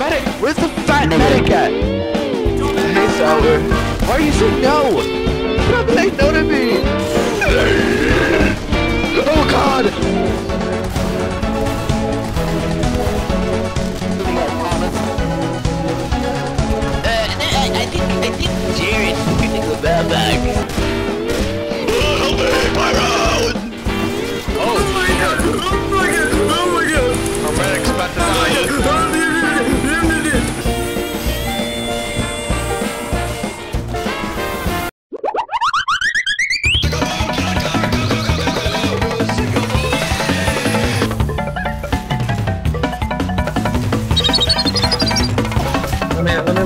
Where's the fat medic at? Hey, Sour. Why are you saying no? Stop saying no to me!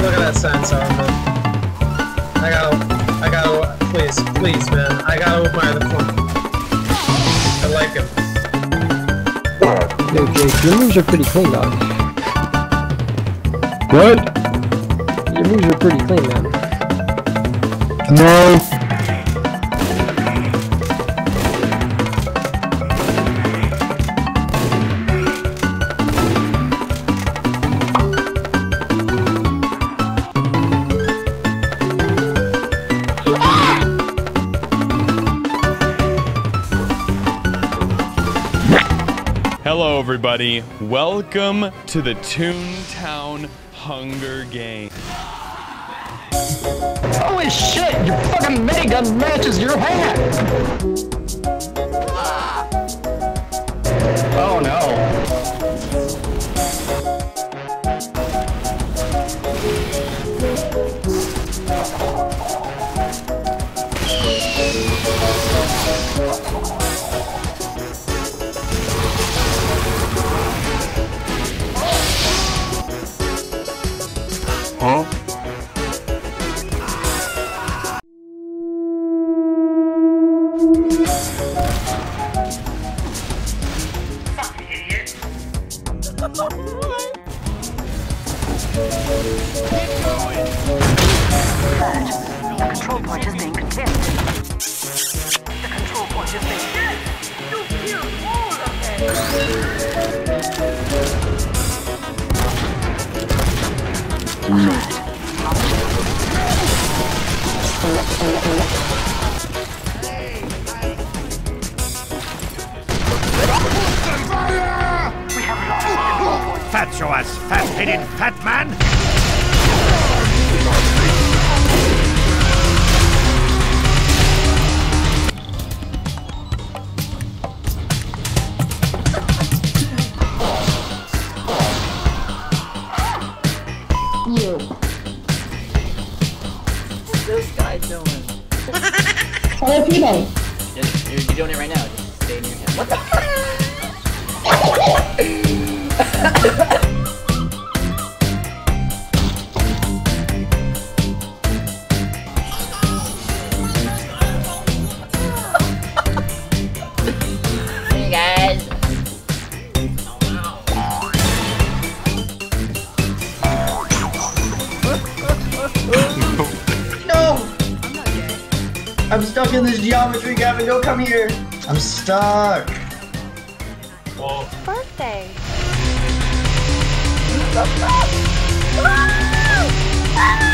Look at that sign, sorry. I gotta I gotta please, please, man. I gotta admire the form. I like him. Yo, Jake, your moves are pretty clean, dog. What? Your moves are pretty clean, man. No. Hello, everybody. Welcome to the Toontown Hunger Games. Holy shit! Your fucking minigun matches your hat! The control point is being contested. The control point is being... Fat your ass, fat-headed fat man! What's this guy doing. Hello, people. Just, you're, you're doing it right now. Just stay in your head. What the I'm stuck in this geometry, Gavin. Don't come here. I'm stuck. Birthday. Ah!